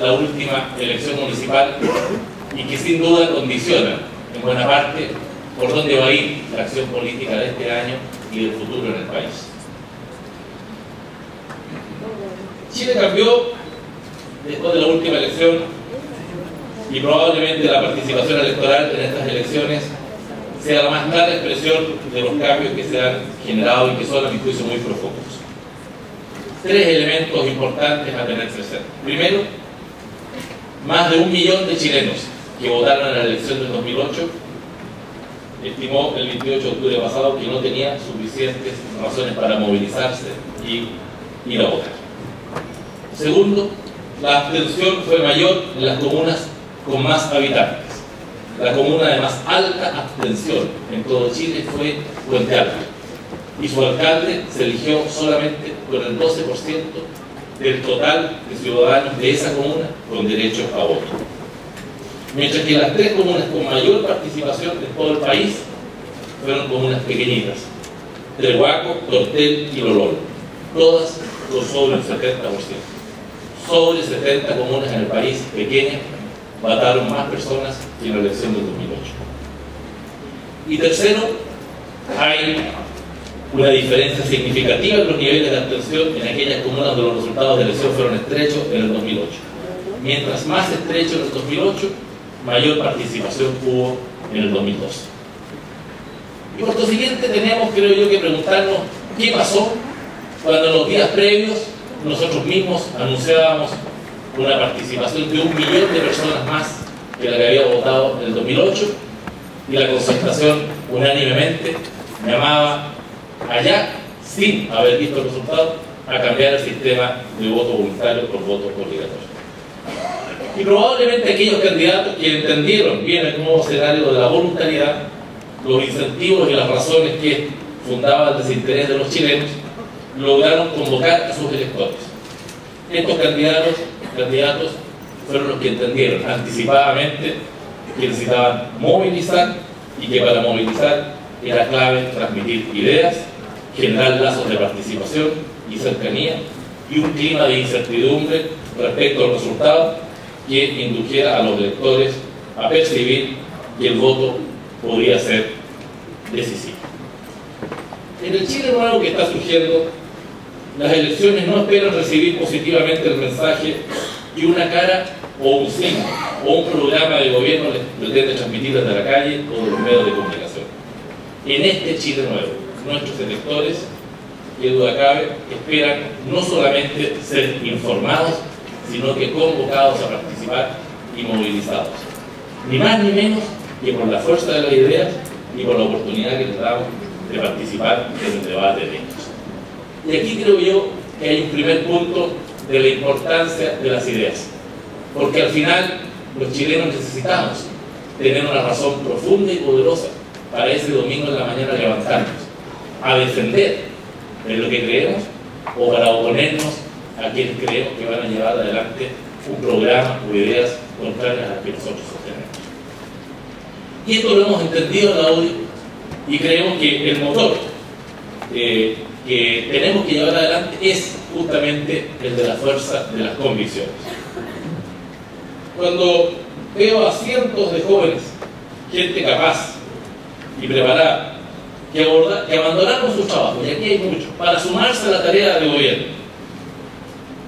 la última elección municipal y que sin duda condiciona en buena parte por dónde va a ir la acción política de este año y del futuro en el país. Chile cambió después de la última elección y probablemente la participación electoral en estas elecciones sea la más clara expresión de los cambios que se han generado y que son a mi juicio muy profundos. Tres elementos importantes a tener presente. Primero, más de un millón de chilenos que votaron en la elección del 2008 estimó el 28 de octubre pasado que no tenía suficientes razones para movilizarse y ir a votar. Segundo, la abstención fue mayor en las comunas con más habitantes. La comuna de más alta abstención en todo Chile fue Puente Alto y su alcalde se eligió solamente con el 12% del total de ciudadanos de esa comuna con derecho a voto. Mientras que las tres comunas con mayor participación de todo el país fueron comunas pequeñitas, Trehuaco, Tortel y Lolol, todas con sobre el 70%. Sobre 70 comunas en el país pequeñas votaron más personas que en la elección del 2008. Y tercero, hay una diferencia significativa en los niveles de abstención en aquellas comunas donde los resultados de elección fueron estrechos en el 2008. Mientras más estrecho en el 2008, mayor participación hubo en el 2012. Y por consiguiente tenemos, creo yo, que preguntarnos qué pasó cuando en los días previos nosotros mismos anunciábamos una participación de un millón de personas más que la que había votado en el 2008 y la concentración unánimemente llamaba allá, sin haber visto el resultado, a cambiar el sistema de voto voluntario por voto obligatorio. Y probablemente aquellos candidatos que entendieron bien el nuevo escenario de la voluntariedad, los incentivos y las razones que fundaban el desinterés de los chilenos, lograron convocar a sus electores. Estos candidatos, candidatos fueron los que entendieron anticipadamente que necesitaban movilizar y que para movilizar era clave transmitir ideas, generar lazos de participación y cercanía y un clima de incertidumbre respecto al resultado que indujera a los electores a percibir que el voto podría ser decisivo. En el Chile nuevo que está surgiendo, las elecciones no esperan recibir positivamente el mensaje y una cara o un signo o un programa de gobierno pretende transmitir desde la calle o de los medios de comunicación. En este Chile nuevo, nuestros electores, que duda cabe, esperan no solamente ser informados, sino que convocados a participar y movilizados. Ni más ni menos que por la fuerza de las ideas y por la oportunidad que les damos de participar en el debate de ellos. Y aquí creo yo que hay un primer punto de la importancia de las ideas, porque al final los chilenos necesitamos tener una razón profunda y poderosa para ese domingo en la mañana levantarnos, a defender en lo que creemos o para oponernos a quienes creemos que van a llevar adelante un programa o ideas contrarias a las que nosotros sostenemos. Y esto lo hemos entendido en la audio y creemos que el motor eh, que tenemos que llevar adelante es justamente el de la fuerza de las convicciones. Cuando veo a cientos de jóvenes, gente capaz y preparada, que, abandonaron sus trabajos, y aquí hay muchos, para sumarse a la tarea de gobierno,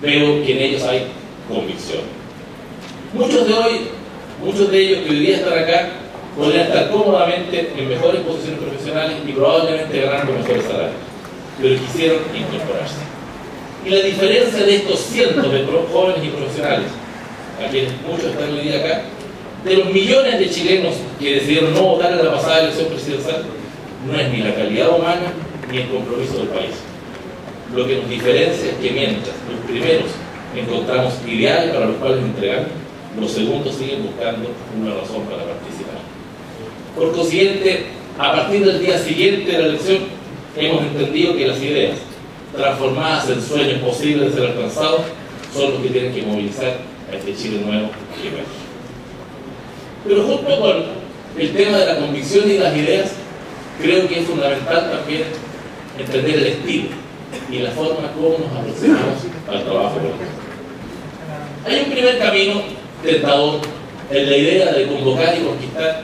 veo que en ellos hay convicción. Muchos de hoy, muchos de ellos que hoy día están acá, podrían estar cómodamente en mejores posiciones profesionales y probablemente ganando mejores salarios, pero quisieron incorporarse. Y la diferencia de estos cientos de jóvenes y profesionales, a quienes muchos están hoy día acá, de los millones de chilenos que decidieron no votar en la pasada elección presidencial, no es ni la calidad humana ni el compromiso del país. Lo que nos diferencia es que mientras los primeros encontramos ideales para los cuales entregar, los segundos siguen buscando una razón para participar. Por consiguiente, a partir del día siguiente de la elección, hemos entendido que las ideas, transformadas en sueños posibles de ser alcanzados, son los que tienen que movilizar a este Chile nuevo y bueno. Pero junto con el tema de la convicción y las ideas, creo que es fundamental también entender el estilo y la forma como nos aproximamos al trabajo. Hay un primer camino tentador en la idea de convocar y conquistar,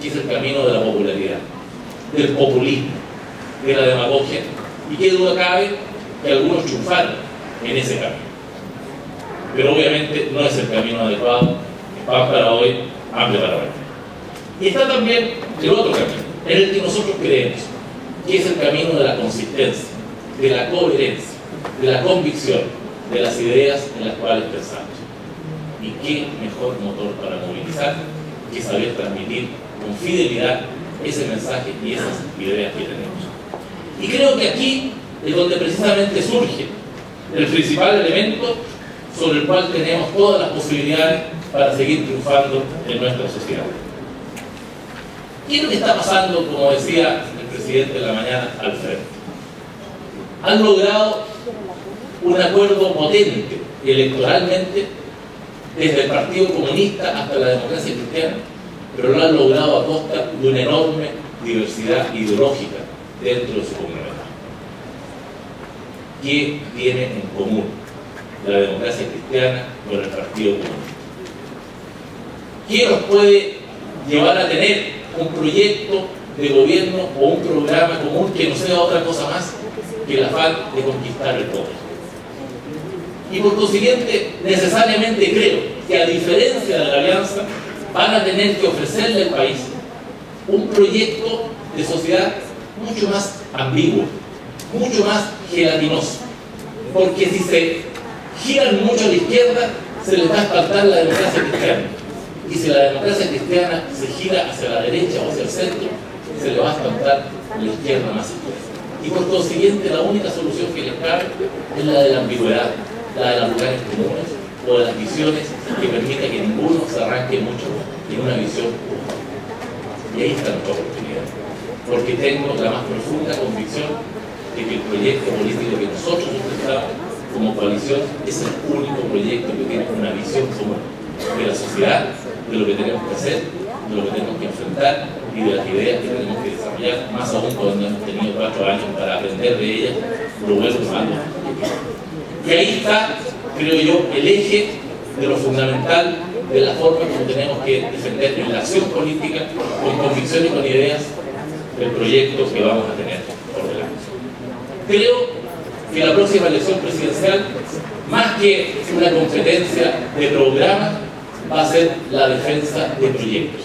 que es el camino de la popularidad, del populismo, de la demagogia, y qué duda cabe que algunos triunfaron en ese camino. Pero obviamente no es el camino adecuado, pan para hoy, hambre para hoy. Y está también el otro camino, en el que nosotros creemos, que es el camino de la consistencia, de la coherencia, de la convicción de las ideas en las cuales pensamos. Y qué mejor motor para movilizar que saber transmitir con fidelidad ese mensaje y esas ideas que tenemos. Y creo que aquí es donde precisamente surge el principal elemento sobre el cual tenemos todas las posibilidades para seguir triunfando en nuestra sociedad. ¿Qué es lo que está pasando, como decía el presidente de la mañana, al frente? Han logrado un acuerdo potente electoralmente desde el Partido Comunista hasta la democracia cristiana, pero lo han logrado a costa de una enorme diversidad ideológica dentro de su comunidad. ¿Qué tiene en común la democracia cristiana con el Partido Comunista? ¿Qué nos puede llevar a tener un proyecto de gobierno o un programa común que no sea otra cosa más que el afán de conquistar el poder. Y por consiguiente, necesariamente creo que a diferencia de la alianza, van a tener que ofrecerle al país un proyecto de sociedad mucho más ambiguo, mucho más gelatinoso. Porque si se giran mucho a la izquierda, se les va a espantar la democracia cristiana y si la democracia cristiana se gira hacia la derecha o hacia el centro, se le va a espantar la izquierda más izquierda. Y por consiguiente, la única solución que les cabe es la de la ambigüedad, la de los lugares comunes o de las visiones que permita que ninguno se arranque mucho en una visión Y ahí está nuestra oportunidad. Porque tengo la más profunda convicción de que el proyecto político que nosotros presentamos como coalición es el único proyecto que tiene una visión común de la sociedad de lo que tenemos que hacer, de lo que tenemos que enfrentar y de las ideas que tenemos que desarrollar, más aún cuando hemos tenido cuatro años para aprender de ellas, lo vuelvo malo. Y ahí está, creo yo, el eje de lo fundamental de la forma como tenemos que defender en la acción política, con convicción y con ideas, el proyecto que vamos a tener por delante. Creo que la próxima elección presidencial, más que una competencia de programa, va a ser la defensa de proyectos,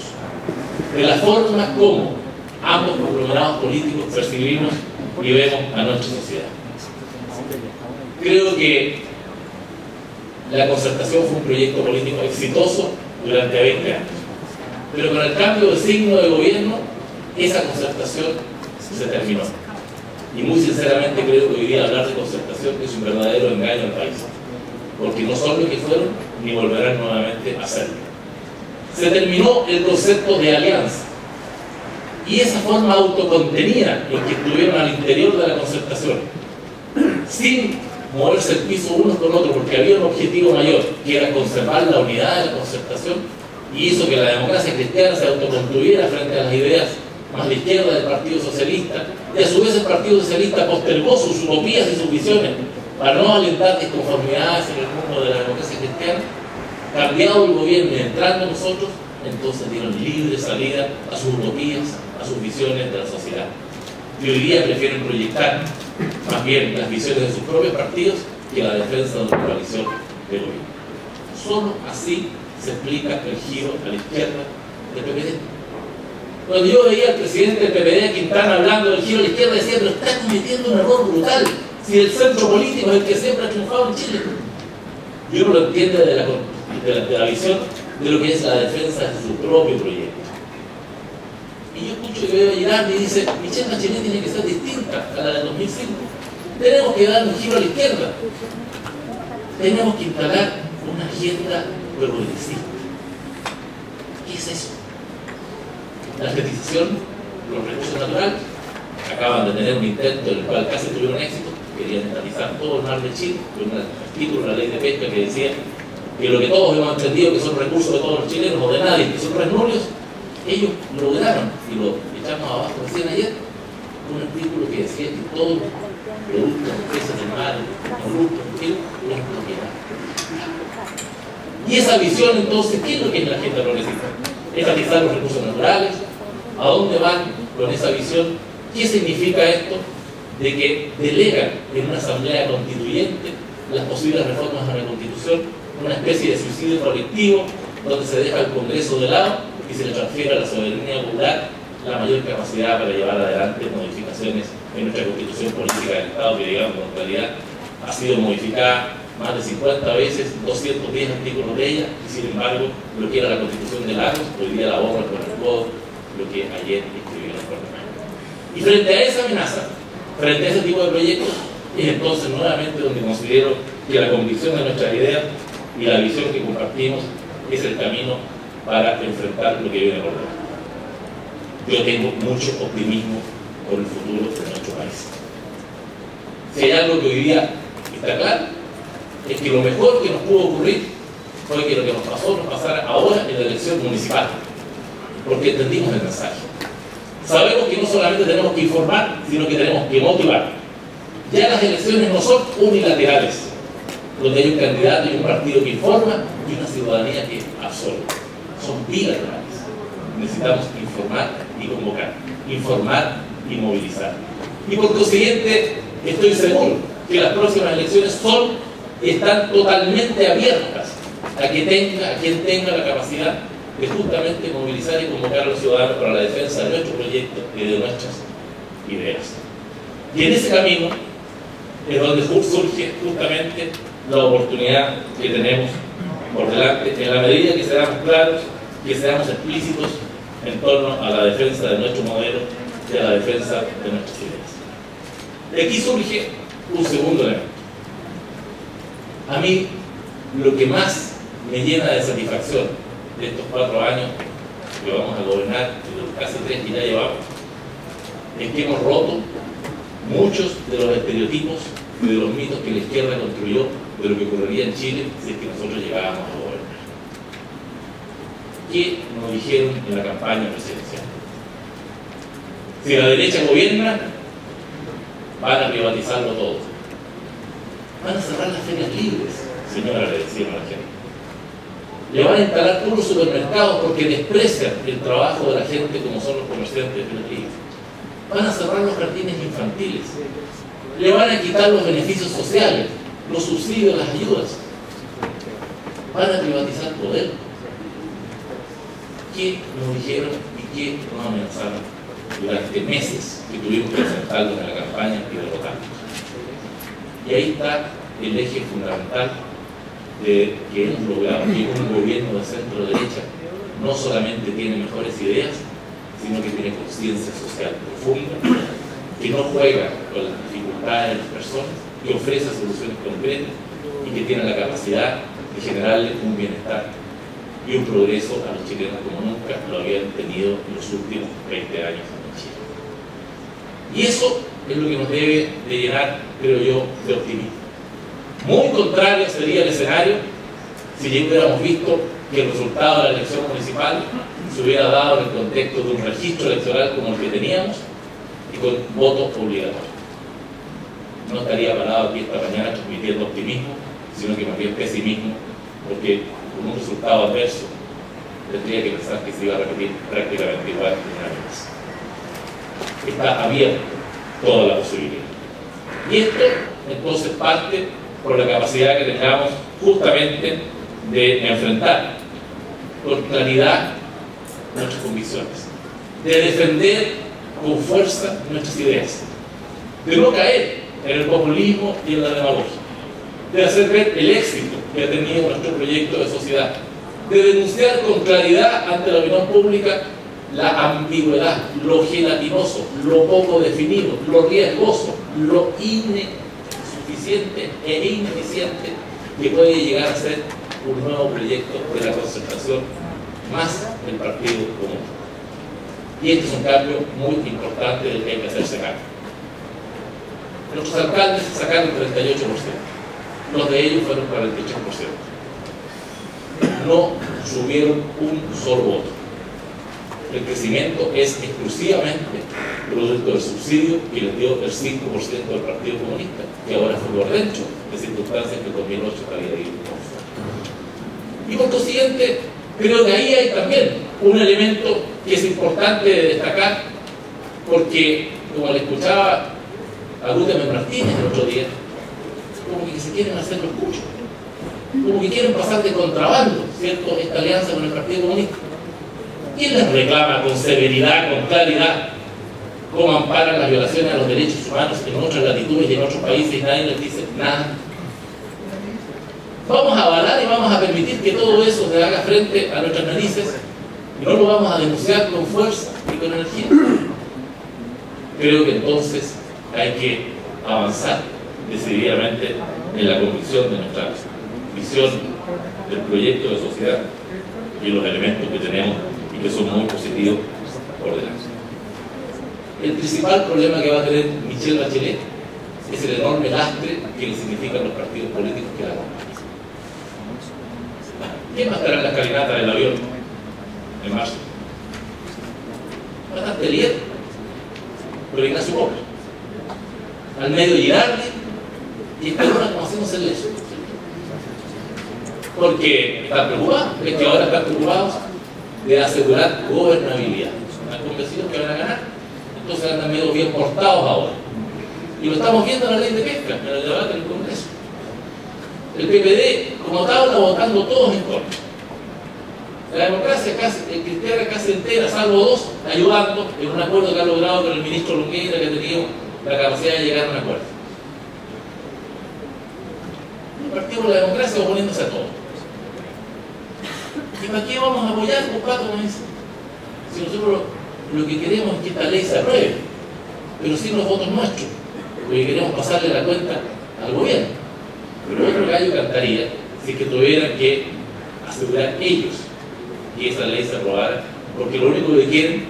de la forma como ambos conglomerados políticos percibimos y vemos a nuestra sociedad. Creo que la concertación fue un proyecto político exitoso durante 20 años, pero con el cambio de signo de gobierno, esa concertación se terminó. Y muy sinceramente creo que hoy día hablar de concertación es un verdadero engaño al país, porque no son lo que fueron, ni volverán nuevamente a hacerlo. Se terminó el concepto de alianza y esa forma autocontenida en que estuvieron al interior de la concertación, sin moverse el piso unos con otros, porque había un objetivo mayor, que era conservar la unidad de la concertación, y hizo que la democracia cristiana se autoconstruyera frente a las ideas más de izquierda del Partido Socialista, y a su vez el Partido Socialista postergó sus utopías y sus visiones para no alentar disconformidades en el mundo de la democracia cristiana, cambiado el gobierno y entrando nosotros, entonces dieron libre salida a sus utopías, a sus visiones de la sociedad. Y hoy día prefieren proyectar más bien las visiones de sus propios partidos que la defensa de una coalición de gobierno. Solo así se explica el giro a la izquierda del PPD. Cuando yo veía al presidente del PPD, Quintana, hablando del giro a la izquierda, decía, pero está cometiendo un error brutal si el centro político es el que siempre ha triunfado en Chile. Y uno lo entiende de la, de la, visión de lo que es la defensa de su propio proyecto. Y yo escucho que veo a Girardi y dice, Michelle Bachelet tiene que ser distinta a la del 2005. Tenemos que dar un giro a la izquierda. Tenemos que instalar una agenda progresista. ¿Qué es eso? La estetización, los recursos naturales, acaban de tener un intento en el cual casi tuvieron éxito, querían estatizar todo el mar de Chile, con un artículo de la ley de pesca que decía que lo que todos hemos entendido que son recursos de todos los chilenos o de nadie, que son resnulios, ellos lograron, y lo echamos abajo recién ayer, un artículo que decía que todo producto, peces del mar, productos, es propiedad. Y esa visión entonces, ¿qué es lo que es la agenda progresista? Es analizar los recursos naturales, a dónde van con esa visión, qué significa esto de que delegan en una asamblea constituyente las posibles reformas a la constitución, una especie de suicidio colectivo donde se deja el Congreso de lado y se le transfiere a la soberanía popular la mayor capacidad para llevar adelante modificaciones en nuestra constitución política del Estado, que digamos en realidad ha sido modificada más de 50 veces, 210 artículos de ella, y sin embargo, lo que era la constitución de Lagos, hoy día la borra con el codo, lo que ayer escribieron por Y frente a esa amenaza, frente a ese tipo de proyectos, es entonces nuevamente donde considero que la convicción de nuestras ideas y la visión que compartimos es el camino para enfrentar lo que viene por delante. Yo tengo mucho optimismo por el futuro de nuestro país. Si hay algo que hoy día está claro, es que lo mejor que nos pudo ocurrir fue que lo que nos pasó nos pasara ahora en la elección municipal, porque entendimos el mensaje. Sabemos que no solamente tenemos que informar, sino que tenemos que motivar. Ya las elecciones no son unilaterales, donde hay un candidato y un partido que informa y una ciudadanía que absorbe. Son bilaterales. Necesitamos informar y convocar, informar y movilizar. Y por consiguiente, estoy seguro que las próximas elecciones son, están totalmente abiertas a, que tenga, a quien tenga la capacidad de justamente movilizar y convocar a los ciudadanos para la defensa de nuestro proyecto y de nuestras ideas. Y en ese camino es donde surge justamente la oportunidad que tenemos por delante, en la medida que seamos claros, que seamos explícitos en torno a la defensa de nuestro modelo y a la defensa de nuestras ideas. De aquí surge un segundo elemento. A mí, lo que más me llena de satisfacción de estos cuatro años que vamos a gobernar, de los casi tres que ya llevamos, es que hemos roto muchos de los estereotipos y de los mitos que la izquierda construyó de lo que ocurriría en Chile si es que nosotros llegábamos a gobernar. ¿Qué nos dijeron en la campaña presidencial? Si la derecha gobierna, van a privatizarlo todo. Van a cerrar las ferias libres, señora, le decían a la gente. Le van a instalar puros supermercados porque desprecian el trabajo de la gente como son los comerciantes de libres. Van a cerrar los jardines infantiles. Le van a quitar los beneficios sociales, los subsidios, las ayudas. Van a privatizar poder. ¿Qué nos dijeron y qué nos amenazaron? durante meses que tuvimos que enfrentarlos en la campaña y derrotarlos. Y ahí está el eje fundamental de que que un gobierno de centro derecha no solamente tiene mejores ideas, sino que tiene conciencia social profunda, que no juega con las dificultades de las personas, que ofrece soluciones concretas y que tiene la capacidad de generarle un bienestar y un progreso a los chilenos como nunca lo habían tenido en los últimos 20 años y eso es lo que nos debe de llenar, creo yo, de optimismo. Muy contrario sería el escenario si ya hubiéramos visto que el resultado de la elección municipal se hubiera dado en el contexto de un registro electoral como el que teníamos y con voto obligatorio. No estaría parado aquí esta mañana transmitiendo optimismo, sino que más bien pesimismo, porque con un resultado adverso tendría que pensar que se iba a repetir prácticamente igual una vez más está abierto toda la posibilidad. Y esto entonces parte por la capacidad que tengamos justamente de enfrentar con claridad nuestras convicciones, de defender con fuerza nuestras ideas, de no caer en el populismo y en la demagogia, de hacer ver el éxito que ha tenido nuestro proyecto de sociedad, de denunciar con claridad ante la opinión pública la ambigüedad, lo gelatinoso, lo poco definido, lo riesgoso, lo insuficiente e ineficiente que puede llegar a ser un nuevo proyecto de la concertación más el Partido Común. Y este es un cambio muy importante del que hay que hacerse cargo. Nuestros alcaldes sacaron 38%, los de ellos fueron 48%. No subieron un solo voto el crecimiento es exclusivamente producto del subsidio que les dio el 5% del Partido Comunista, que ahora fue por dentro de circunstancias que en 2008 había ido Y por consiguiente, creo que ahí hay también un elemento que es importante de destacar, porque, como le escuchaba a Gutenberg Martínez el otro día, como que se quieren hacer los cuchos, como que quieren pasar de contrabando, ¿cierto?, esta alianza con el Partido Comunista. ¿Quién les reclama con severidad, con claridad, cómo amparan las violaciones a los derechos humanos en otras latitudes y en otros países y nadie les dice nada? Vamos a avalar y vamos a permitir que todo eso se haga frente a nuestras narices y no lo vamos a denunciar con fuerza y con energía. Creo que entonces hay que avanzar decididamente en la convicción de nuestra visión del proyecto de sociedad y los elementos que tenemos y que son muy positivos por delante. El principal problema que va a tener Michelle Bachelet es el enorme lastre que le significan los partidos políticos que la acompañan. ¿Quién va a estar en la escalinata del avión en marzo? Va a estar Telier, por Ignacio Gómez. Al medio Girardi y una como hacemos el leso. Porque están preocupados, es que ahora están preocupados de asegurar gobernabilidad. Están convencidos que van a ganar, entonces andan medio bien portados ahora. Y lo estamos viendo en la ley de pesca, en el debate en el Congreso. El PPD, como está votando todos en contra. La democracia casi, cristiana casi entera, salvo dos, ayudando en un acuerdo que ha logrado con el ministro Longueira, que ha tenido la capacidad de llegar a un acuerdo. El Partido de la Democracia oponiéndose a todo. ¿Y para qué vamos a apoyar, compadre? Si nosotros lo, que queremos es que esta ley se apruebe, pero sin los votos nuestros, porque queremos pasarle la cuenta al gobierno. Pero otro gallo cantaría si es que tuvieran que asegurar ellos que esa ley se aprobara, porque lo único que quieren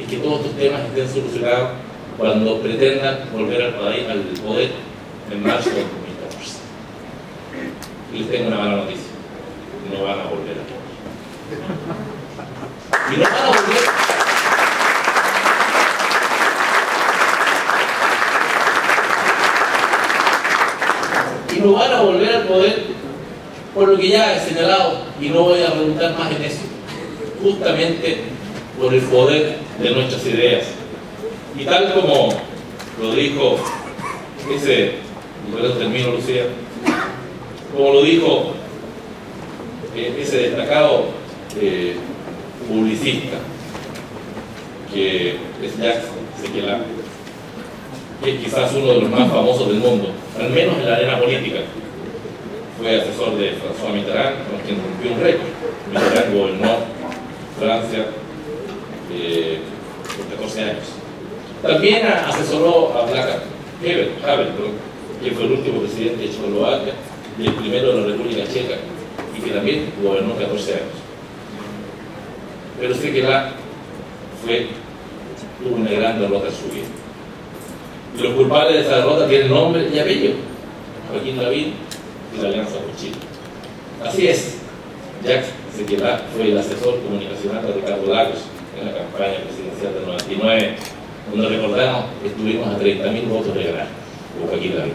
es que todos estos temas estén solucionados cuando pretendan volver al poder, en marzo de 2014. Y les tengo una mala noticia, no van a volver al poder. Y no van a volver y no van a volver al poder por lo que ya he señalado y no voy a preguntar más en eso justamente por el poder de nuestras ideas. Y tal como lo dijo ese y con eso termino Lucía como lo dijo eh, ese destacado eh, publicista que es Jacques Sequelin que es quizás uno de los más famosos del mundo al menos en la arena política fue asesor de François Mitterrand, con quien rompió un récord. Mitterrand gobernó Francia eh, por 14 años. También asesoró a Black Havel, Havel que fue el último presidente de Checoslovaquia y el primero de la República Checa, y que también gobernó 14 años. Pero sé que la fue, una gran derrota en su vida. Y los culpables de esa derrota tienen nombre y apellido. Joaquín David, y la Alianza por Chile. Así es, Jacques Sequelá fue el asesor comunicacional de Ricardo Lagos en la campaña presidencial del 99, donde recordamos que estuvimos a 30.000 votos de ganar por Joaquín David,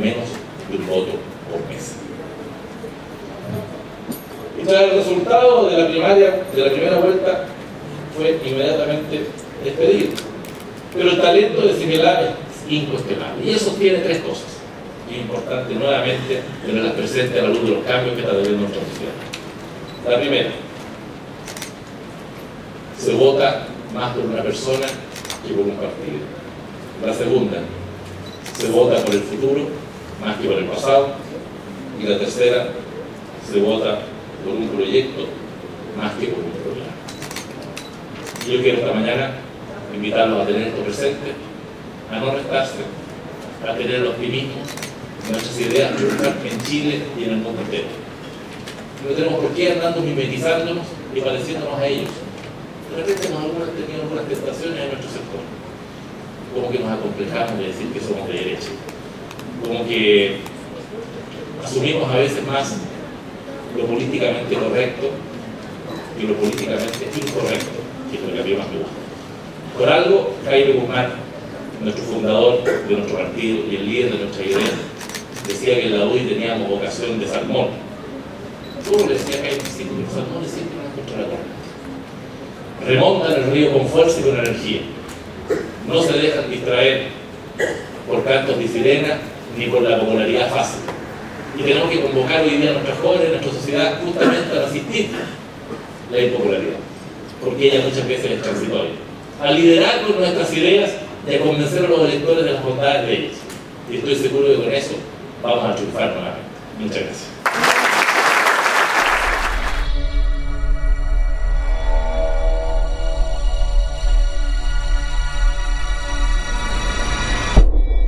menos de un voto por mes. Y el resultado de la primaria, de la primera vuelta, fue inmediatamente despedido. Pero el talento de Sequelá es incuestionable, y eso tiene tres cosas es importante nuevamente tenerlas presentes a la luz de los cambios que está debiendo nuestra sociedad. La primera, se vota más por una persona que por un partido. La segunda, se vota por el futuro más que por el pasado. Y la tercera, se vota por un proyecto más que por un programa. Yo quiero esta mañana invitarlos a tener esto presente, a no restarse, a tener el optimismo nuestras ideas en Chile y en el mundo entero. No tenemos por qué andando mimetizándonos y pareciéndonos a ellos. De repente hemos tenido algunas tentaciones en nuestro sector. Como que nos acomplejamos de decir que somos de derecha. Como que asumimos a veces más lo políticamente correcto que lo políticamente incorrecto, que es lo que a mí me gusta. Por algo, Jaime Guzmán, nuestro fundador de nuestro partido y el líder de nuestra idea, decía que en la UDI teníamos vocación de salmón. Arturo le decía que personas, no le sienten contra la corriente. Remontan el río con fuerza y con energía. No se dejan distraer por cantos de sirena ni por la popularidad fácil. Y tenemos que convocar hoy día a nuestros jóvenes, a nuestra sociedad, justamente a resistir la impopularidad, porque ella muchas veces es transitoria. A liderar con nuestras ideas a convencer a los electores de las bondades de ellas. Y estoy seguro que con eso vamos a triunfar nuevamente. Muchas gracias.